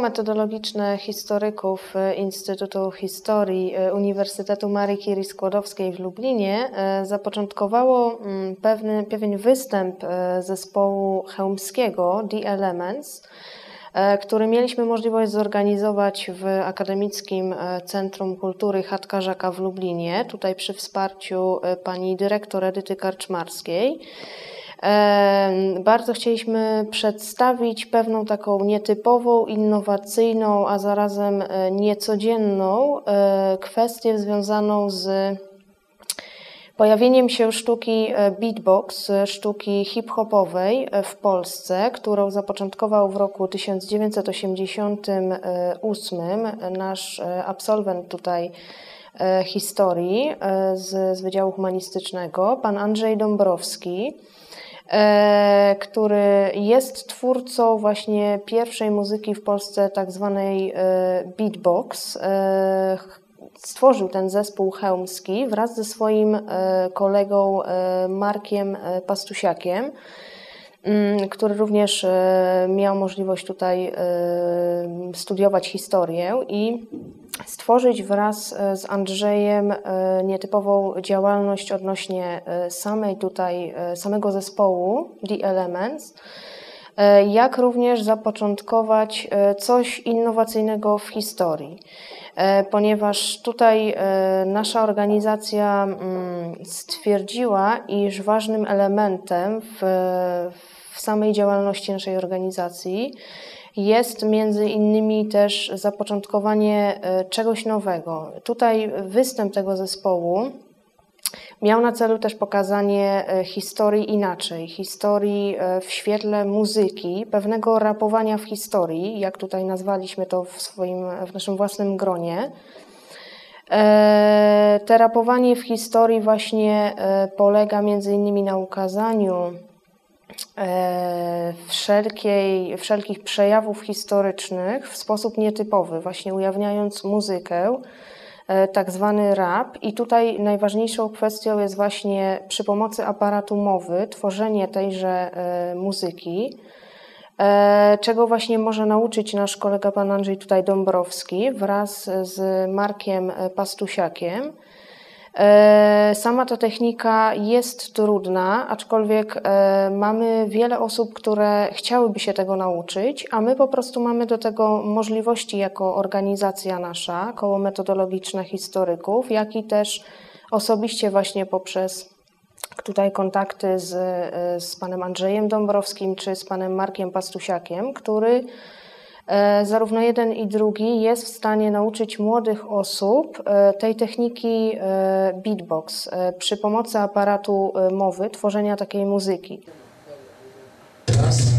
Metodologiczne historyków e, Instytutu Historii e, Uniwersytetu Marii Curie Skłodowskiej w Lublinie zapoczątkowało mm, pewny, pewien występ zespołu chełmskiego The Elements, który mieliśmy możliwość zorganizować w Akademickim Centrum Kultury Chatkarzaka w Lublinie, tutaj przy wsparciu pani dyrektor Edyty Karczmarskiej. Bardzo chcieliśmy przedstawić pewną taką nietypową, innowacyjną, a zarazem e, niecodzienną e, kwestię związaną z pojawieniem się sztuki e, beatbox, sztuki hip-hopowej w Polsce, którą zapoczątkował w roku 1988 nasz absolwent tutaj historii z, z Wydziału Humanistycznego, pan Andrzej Dąbrowski. E, który jest twórcą właśnie pierwszej muzyki w Polsce, tak zwanej e, beatbox. E, stworzył ten zespół chełmski wraz ze swoim kolegą Markiem Pastusiakiem mm, który również miał możliwość tutaj studiować historię i stworzyć wraz e, z Andrzejem e, nietypową działalność odnośnie e, samej tutaj, samego zespołu The Elements, jak również zapoczątkować coś innowacyjnego w historii. Ponieważ tutaj nasza organizacja mm, stwierdziła, iż ważnym elementem w, w samej działalności naszej organizacji jest między innymi też zapoczątkowanie e, czegoś nowego. Tutaj występ tego zespołu miał na celu też pokazanie e, historii inaczej, historii e, w świetle muzyki, pewnego rapowania w historii, jak tutaj nazwaliśmy to w, swoim, w naszym własnym gronie. Te rapowanie w historii właśnie polega między innymi na ukazaniu wszelkiej, wszelkich przejawów historycznych w sposób nietypowy, właśnie ujawniając muzykę, e, tak zwany rap. I tutaj najważniejszą kwestią jest właśnie przy pomocy aparatu mowy tworzenie tejże e, muzyki, czego właśnie może nauczyć nasz kolega pan Andrzej tutaj Dąbrowski wraz z Markiem Pastusiakiem. E, sama ta technika jest trudna, aczkolwiek e, mamy wiele osób, które chciałyby się tego nauczyć, a my po prostu mamy do tego możliwości jako organizacja nasza, koło metodologiczne historyków, jak i też osobiście właśnie poprzez tutaj kontakty z, e, z panem Andrzejem Dąbrowskim czy z panem Markiem Pastusiakiem, który zarówno jeden i drugi jest w stanie nauczyć młodych osób e, tej techniki e, beatbox przy pomocy aparatu mowy, tworzenia takiej muzyki. Raz,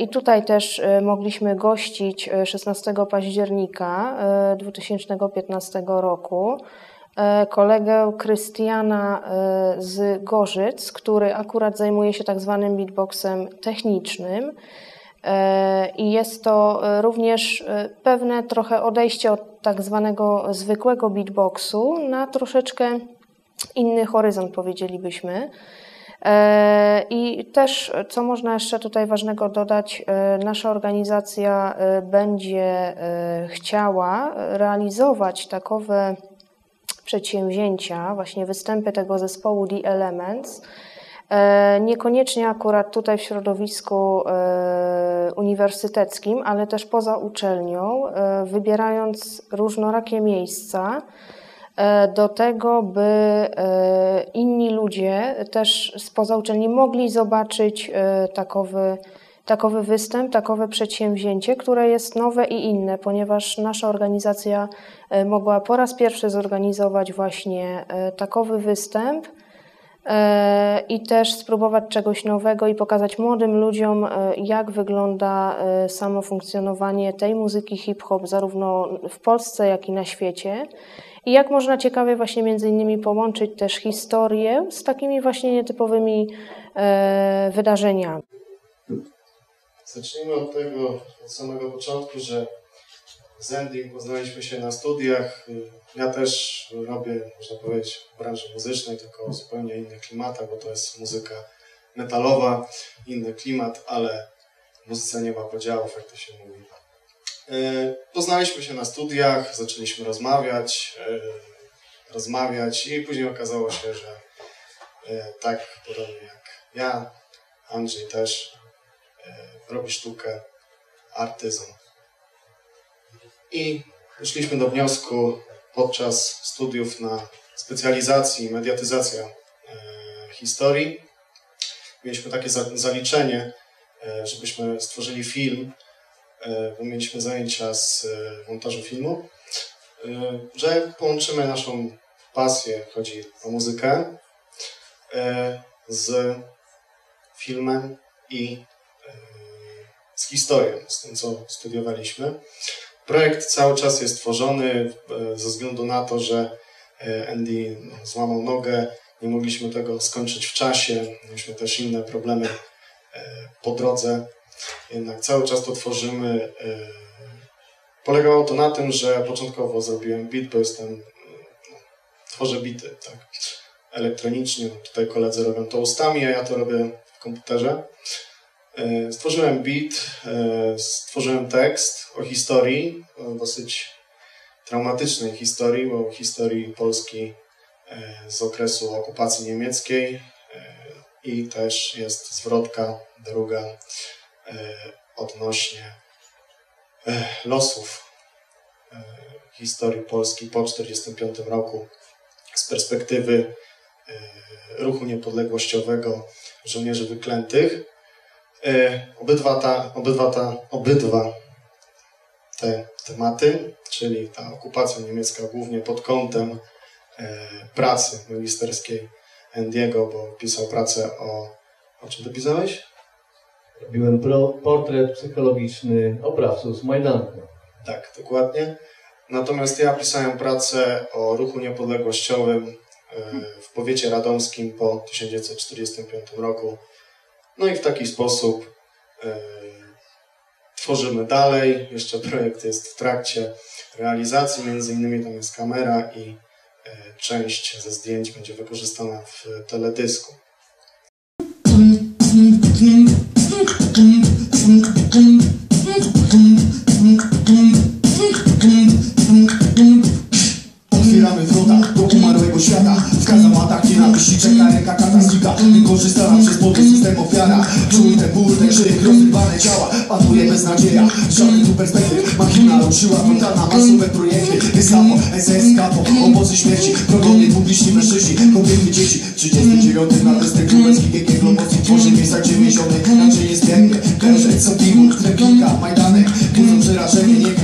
I tutaj też e, mogliśmy gościć 16 e, października 2015 e, roku kolegę Krystiana z Gorzyc, który akurat zajmuje się tak zwanym beatboxem technicznym. I jest to również pewne trochę odejście od tak zwanego zwykłego beatboxu na troszeczkę inny horyzont, powiedzielibyśmy. E, I też, co można jeszcze tutaj ważnego dodać, e, nasza organizacja e, będzie chciała realizować takowe przedsięwzięcia, właśnie występy tego zespołu The Elements, Niekoniecznie akurat tutaj w środowisku uniwersyteckim, ale też poza uczelnią, wybierając różnorakie miejsca, E, do tego, by e, inni ludzie też spoza uczelni mogli zobaczyć e, takowy, takowy występ, takowe przedsięwzięcie, które jest nowe i inne, ponieważ nasza organizacja mogła po raz pierwszy zorganizować właśnie takowy występ i też spróbować czegoś nowego i pokazać młodym ludziom, jak wygląda samo funkcjonowanie tej muzyki hip-hop, zarówno w Polsce, jak i na świecie. I jak można ciekawie właśnie między innymi połączyć też historię z takimi właśnie nietypowymi e, wydarzeniami. Zacznijmy od tego, od samego początku, że z Andy poznaliśmy się na studiach. Ja też robię, można powiedzieć, w branży muzycznej, tylko w zupełnie innych klimatach, bo to jest muzyka metalowa, inny klimat, ale muzyce nie ma podziałów, jak to się mówi. E, poznaliśmy się na studiach, zaczęliśmy rozmawiać, e, rozmawiać i później okazało się, że e, tak podobnie jak ja, Andrzej też robi sztukę, artyzm. I doszliśmy do wniosku podczas studiów na specjalizacji mediatyzacja historii. Mieliśmy takie zaliczenie, żebyśmy stworzyli film E, bo mieliśmy zajęcia z e, montażu filmu, e, że połączymy naszą pasję, chodzi o muzykę, z filmem i z historią, z tym, co studiowaliśmy. Projekt cały czas jest tworzony ze względu na to, że Andy no, złamał nogę, nie mogliśmy tego skończyć w czasie, mieliśmy też inne problemy po drodze, jednak cały czas to tworzymy. E, polegało to na tym, że początkowo zrobiłem beat, bo jestem, no, tworzę bity, tak, elektronicznie. Tutaj koledzy robią to ustami, a ja to robię w komputerze. E, stworzyłem beat, e, stworzyłem tekst o historii, o dosyć traumatycznej historii, o historii Polski z okresu okupacji niemieckiej i też jest zwrotka druga E, odnośnie e, losów e, historii Polski po 1945 roku z perspektywy ruchu niepodległościowego żołnierzy wyklętych. Obydwa, ta, obydwa, ta, obydwa te tematy, czyli ta okupacja niemiecka głównie pod kątem pracy magisterskiej Endiego, bo pisał pracę o... O czym ty pisałeś? Robiłem pro, portret psychologiczny oprawców z Majdanku. Tak, dokładnie. Natomiast ja pisałem pracę o ruchu niepodległościowym e, w powiecie radomskim po 1945 roku. No i w taki sposób e, tworzymy dalej. Jeszcze projekt jest w trakcie realizacji, między innymi tam jest kamera i e, część ze zdjęć będzie wykorzystana w teledysku. Machina ruszyła brutalna, masowe projekty Gestapo, SS, kapo, obozy śmierci. Wrogowie, publiczni mężczyźni, kobiety, dzieci. 39 na testy królewski, GG Globocji Tworzy miejsca, gdzie więziony, raczej niezmiennie Krężec, Sobibór, Trepinka, Majdanek. Budzą przerażenie, niechęć, w głowie zamek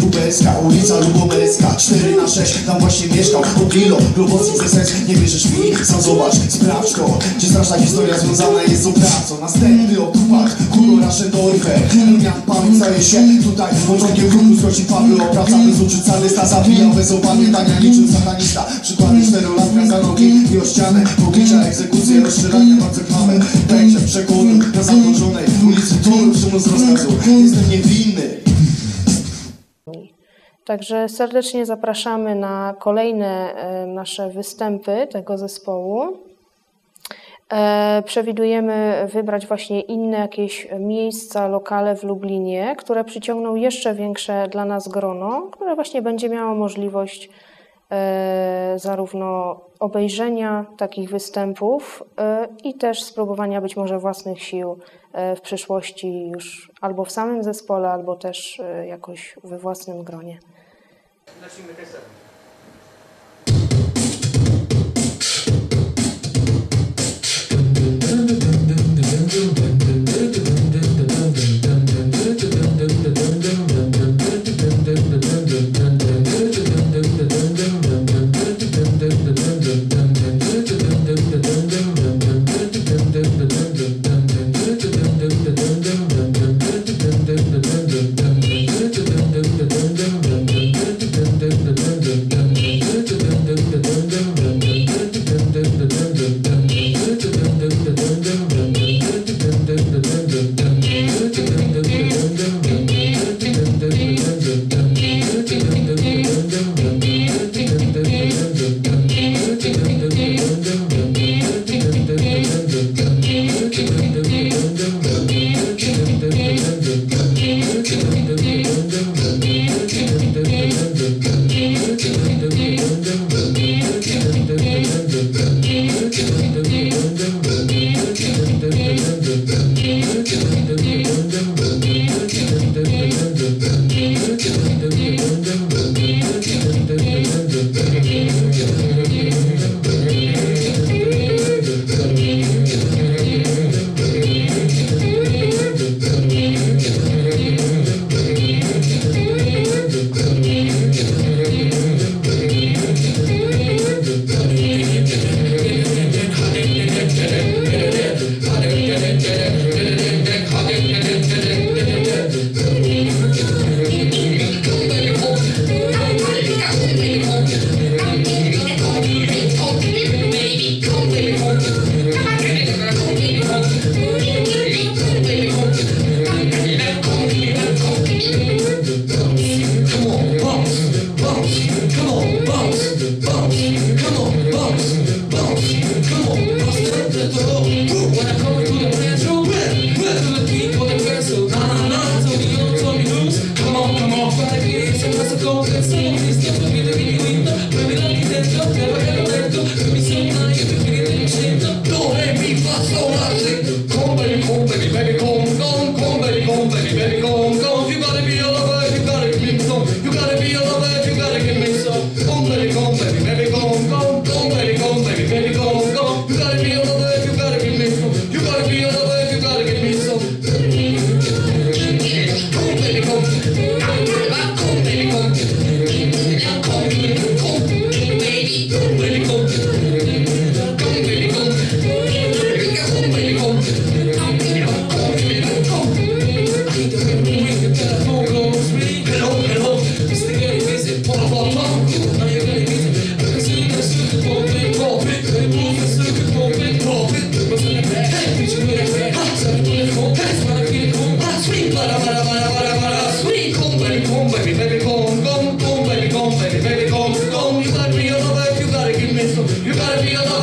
Lubelska, ulica Lubomerska 4 na 6, tam właśnie mieszkał Odilo, Globocji, SS, nie wierzysz mi? Sam zobacz, sprawdź to. Gdzie straszna historia związana jest z oprawcą Następny okupant, Hugo Raschendorfer Dnia pamięć staje się tutaj Początkiem kruku zgości Paweł Oprawca bez uczucia, sta zabijał bez opamiętania Niczym satanista, przykłady czterolatka za nogi I o ścianę, pobicia, egzekucje, rozstrzelania bardzo krwawe Będzie przechodu na zamrożonej ulicy Toru Przymus rozkazu, jestem niewinny Także serdecznie zapraszamy na kolejne e, nasze występy tego zespołu. E, przewidujemy wybrać właśnie inne jakieś miejsca, lokale w Lublinie, które przyciągną jeszcze większe dla nas grono, które właśnie będzie miało możliwość e, zarówno obejrzenia takich występów i też spróbowania być może własnych sił w przyszłości już albo w samym zespole, albo też jakoś we własnym gronie. Zacznijmy Bounce. You gotta be alone.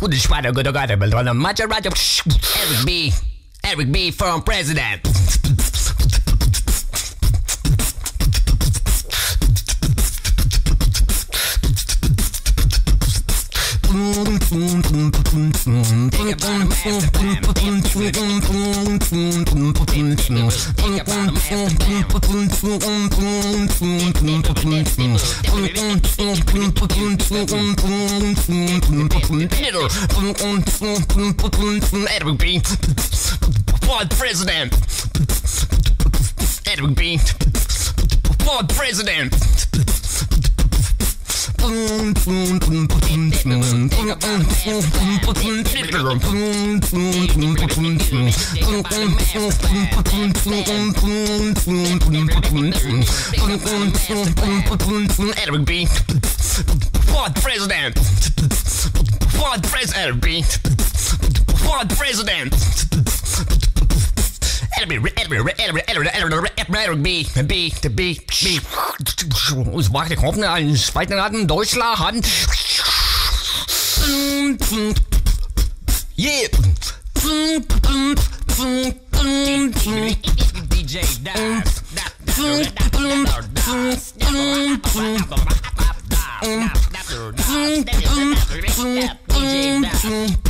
Úgyis már a gadagára van a Magyar Rádió. Eric B. Eric B. from President. President. Edwin B. President. Eric B. What president? What president? What president? Ich mache den Kopf einen zweiten Atem, Deutschland, Hand. Yeah. DJ Dives. DJ Dives.